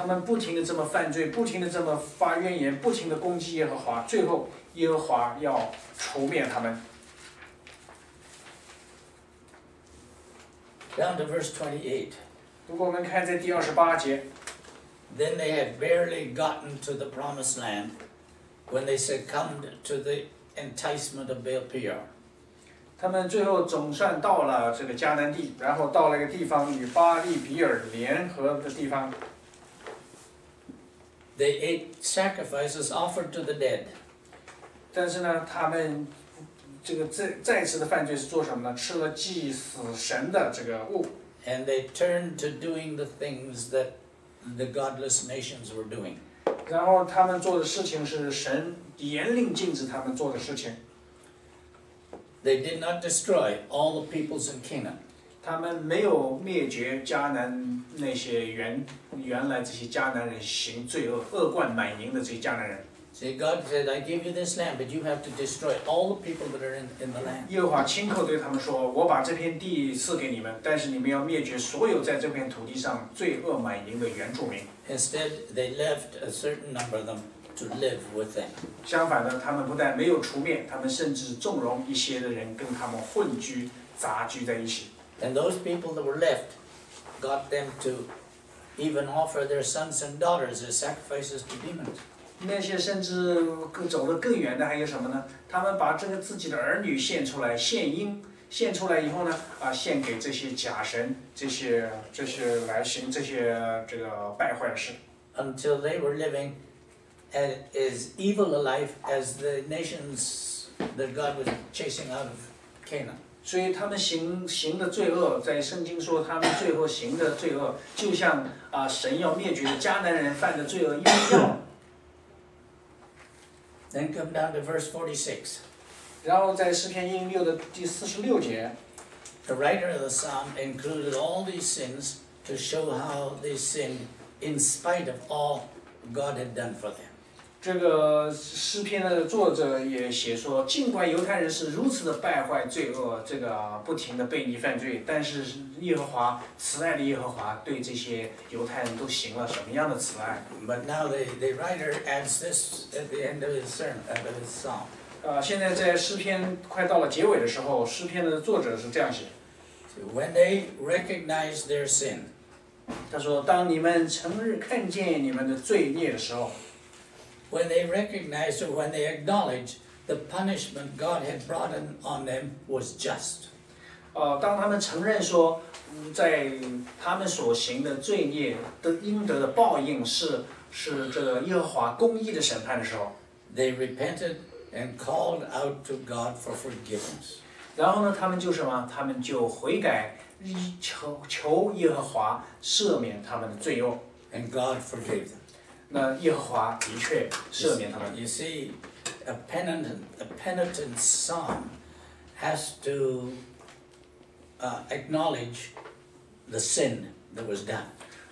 他们不停的这么犯罪，不停的这么发怨言，不停的攻击耶和华，最后耶和华要除灭他们。Down to verse twenty-eight. 如果我们看在第二十八节，Then they had barely gotten to the promised land when they succumbed to the enticement of Baal Peor. 他们最后总算到了这个迦南地，然后到了一个地方与巴利比尔联合的地方，They ate sacrifices offered to the dead. 但是呢，他们这个再再次的犯罪是做什么呢？吃了祭死神的这个物， And they turned to doing the things that the godless nations were doing. 然后他们做的事情是神严令禁止他们做的事情。 They did not destroy all the peoples in Canaan. 他们没有灭绝迦南那些原原来这些迦南人行罪恶、恶贯满盈的这些迦南人。God said, I give you this land, but you have to destroy all the people that are in, in the land. 耶和华亲口对他们说：“我把这片地赐给你们，但是你们要灭绝所有在这片土地上罪恶满盈的原住民。Instead, they left a certain number of them to live with them. 相反的，他们不但没有除灭，他们甚至纵容一些的人跟他们混居、杂居在一起。And those people that were left got them to even offer their sons and daughters as sacrifices to demons. 那些甚至更走得更远的还有什么呢？他们把这个自己的儿女献出来，献婴，献出来以后呢，啊，献给这些假神，这些这些来行这些这个败坏的事。 until they were living as, as evil a life as the nations that God was chasing out of Canaan. 所以他们行行的罪恶，在圣经说他们最后行的罪恶，就像啊神要灭绝的迦南人犯的罪恶一样。 Then come down to verse 46. 然后在诗篇一零六的第四十六节， The writer of the psalm included all these sins to show how they sinned in spite of all God had done for them. 这个诗篇的作者也写说，尽管犹太人是如此的败坏罪恶，这个不停的背逆犯罪，但是耶和华慈爱的耶和华对这些犹太人都行了什么样的慈爱？But now the, the writer adds this at the end of his sermon, uh, of his psalm. 呃，现在在诗篇快到了结尾的时候，诗篇的作者是这样写，when they recognized their sin, 他说：“当你们承认看见你们的罪孽的时候，when they recognized or when they acknowledged the punishment God had brought in, on them was just. 呃，当他们承认说，嗯在他们所行的罪孽的应得的报应是是这个耶和华公义的审判的时候， They repented and called out to God for forgiveness. 然后呢，他们就什么？他们就悔改，一求求耶和华赦免他们的罪恶。 And God forgave them. 那耶和华的确赦免他们。 You see, a penitent, a penitent psalm has to uh, acknowledge the sin that was done.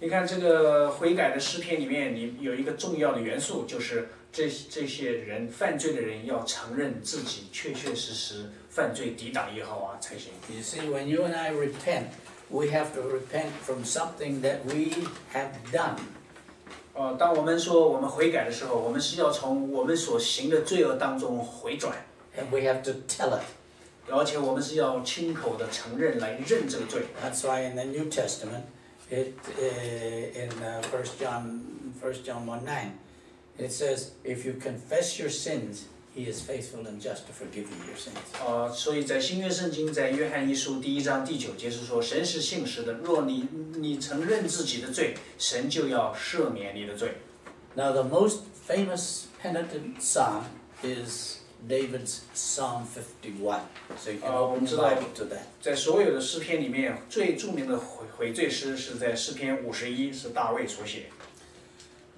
你看这个悔改的诗篇里面，你有一个重要的元素，就是这这些人犯罪的人要承认自己确确实实犯罪，抵挡耶和华才行。 You see, when you and I repent, we have to repent from something that we have done. 呃，当我们说我们悔改的时候，我们是要从我们所行的罪恶当中回转，And we have to tell it. 而且我们是要亲口的承认来认这个罪。That's why in the New Testament, it uh, in uh, 1 John First John one nine, it says, If you confess your sins, he is faithful and just to forgive you your sins. 呃，所以在新约圣经在约翰一书第一章第九节是说，神是信实的，若你你承认自己的罪，神就要赦免你的罪。 Now, the most famous penitent psalm is David's Psalm 51. So you can Oh, open your right. Bible to that. 在所有的诗篇里面，最着名的悔悔罪诗是在诗篇五十一，是大卫所写。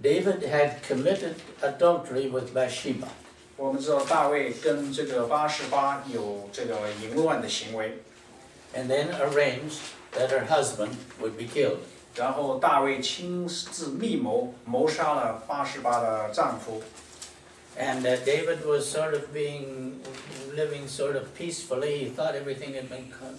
David had committed adultery with Bathsheba. 我们知道大卫跟这个八十八有这个淫乱的行为，and then arranged that her husband would be killed. 然后大卫亲自密谋谋杀了八十八的丈夫。And uh, David was sort of being living sort of peacefully. He thought everything had been co-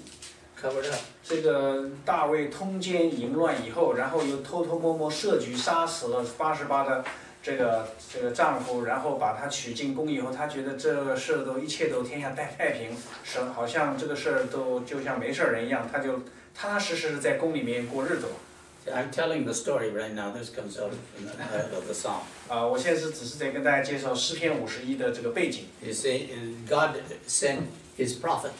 covered up. 这个大卫通奸淫乱以后，然后又偷偷摸摸设局杀死了八十八的这个这个丈夫，然后把她娶进宫以后，她觉得这个事儿都一切都天下太太平，是好像这个事儿都就像没事儿人一样，她就踏踏实实的在宫里面过日子了。I'm telling the story right now. This comes out uh, of the psalm. 啊、我现在是只是在跟大家介绍诗篇五十一的这个背景。You see, uh, God sent His prophet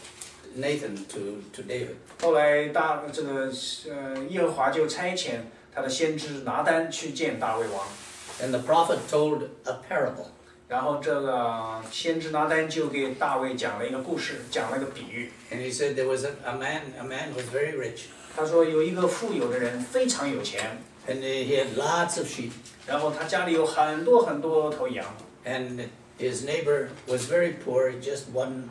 Nathan to, to David. 后来大这个呃耶和华就差遣他的先知拿单去见大卫王，And the prophet told a parable. 然后这个先知拿单就给大卫讲了一个故事，讲了一个比喻。 And he said there was a, a man, a man was very rich, 他说有一个富有的人非常有钱， and he had lots of sheep, 然后他家里有很多很多头羊。 and his neighbor was very poor, just one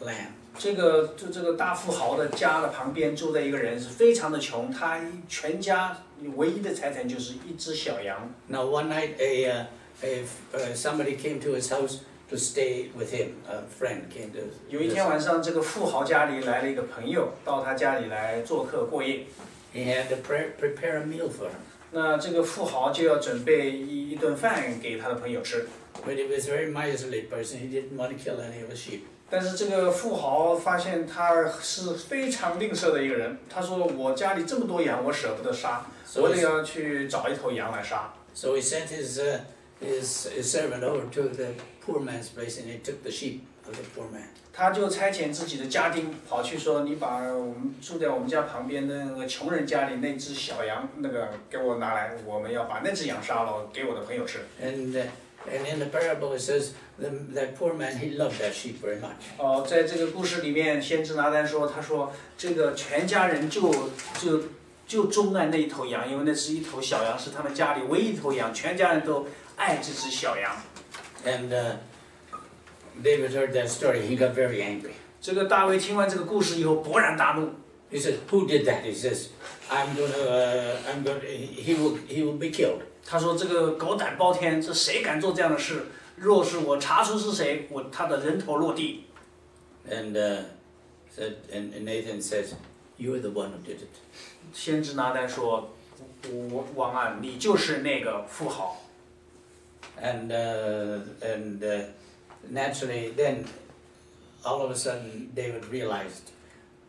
lamb. 这个就这个大富豪的家的旁边住着一个人，是非常的穷，他全家唯一的财产就是一只小羊。Now one night, a, uh, a uh, somebody came to his house to stay with him. A friend came to. 有一天晚上，这个富豪家里来了一个朋友，到他家里来做客过夜。He had to pre- prepare a meal for him, 那这个富豪就要准备一一顿饭给他的朋友吃，but he was a very miserly person. He didn't want to kill any of his sheep. 但是这个富豪发现他是非常吝啬的一个人。他说：“我家里这么多羊，我舍不得杀我得要去找一头羊来杀。so he sent his, uh, his servant over to the poor man's place, and he took the sheep of the poor man. ”他就差遣自己的家丁跑去说：“你把我们住在我们家旁边的那个穷人家里那只小羊，那个给我拿来，我们要把那只羊杀了，给我的朋友吃。And uh, and in the parable it says the, that poor man he loved that sheep very much. ”哦，在这个故事里面，先知拿单说：“他说这个全家人就就就钟爱那一头羊，因为那是一头小羊，是他们家里唯一一头羊，全家人都爱这只小羊。And uh, David heard that story. He got very angry. 这个大卫听完这个故事以后，勃然大怒。He says, "Who did that?" He says, "I'm going to. Uh, I'm going. To, he will. He will be killed." 他说：“这个狗胆包天，这谁敢做这样的事？若是我查出是谁，我他的人头落地。 And uh, said, and, and Nathan says, "You're the one who did it." ”先知拿单说：“我王啊，你就是那个富豪。 And uh, and uh, naturally, then all of a sudden, David realized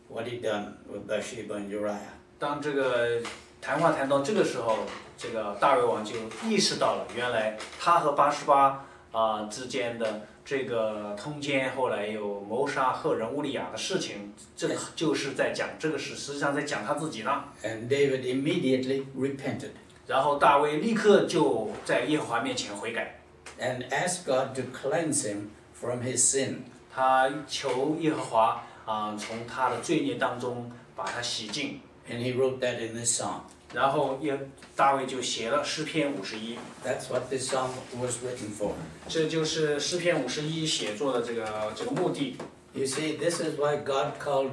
What he'd done with Bathsheba and Uriah. ”当这个谈话谈到这个时候，这个大卫王就意识到了，原来他和八十八啊之间的这个通奸，后来又谋杀赫人乌利亚的事情，这个就是在讲这个是实际上在讲他自己呢。And David immediately repented 然后大卫立刻就在耶和华面前悔改，and asked God to cleanse him from his sin. 他求耶和华啊、从他的罪孽当中把他洗净。And he wrote that in this song. 然后耶大卫就写了诗篇五十一，That's what this psalm was written for. 这就是诗篇五十一写作的这个这个目的。You see, this is why God called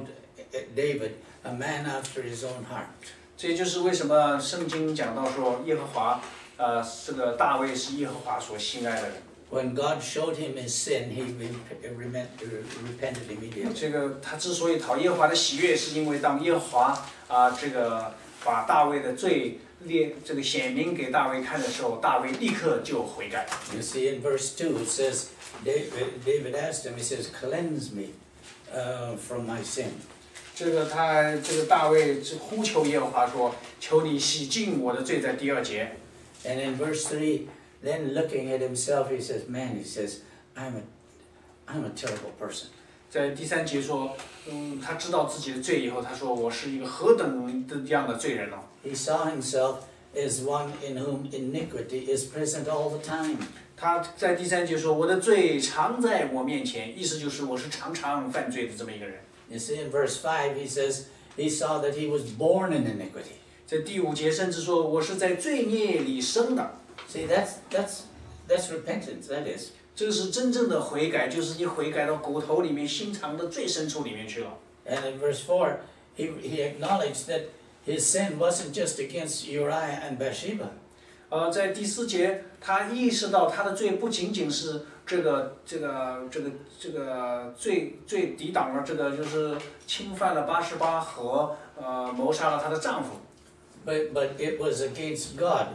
uh, David a man after his own heart. 这也就是为什么圣经讲到说耶和华，呃，这个大卫是耶和华所心爱的人。When God showed him his sin, he re- remen- repented immediately. 这个他之所以讨耶和华的喜悦，是因为当耶和华啊、这个把大卫的罪列这个显明给大卫看的时候，大卫立刻就悔改。 You see, in verse 2, it says, David, David asked him, he says, Cleanse me uh, from my sin. 这个他这个大卫是呼求耶和华说：“求你洗净我的罪。”在第二节， And in verse 3, then looking at himself, he says, Man, he says, I'm a, I'm a terrible person. 在第三节说，嗯，他知道自己的罪以后，他说：“我是一个何等的样的罪人哦。 He saw himself as one in whom iniquity is present all the time. ”他在第三节说：“我的罪常在我面前。”意思就是我是常常犯罪的这么一个人。 You see, in verse 5, he says, he saw that he was born in iniquity. 在第五节甚至说：“我是在罪孽里生的。 See, that's, that's, that's repentance, that is. ”这是真正的悔改，就是你悔改到骨头里面、心肠的最深处里面去了。 And in verse 4, he, he acknowledged that his sin wasn't just against Uriah and Bathsheba. 呃，在第四节，他意识到他的罪不仅仅是这个这个这个这个罪罪抵挡了这个就是侵犯了八十八和呃谋杀了她的丈夫， But, but it was against God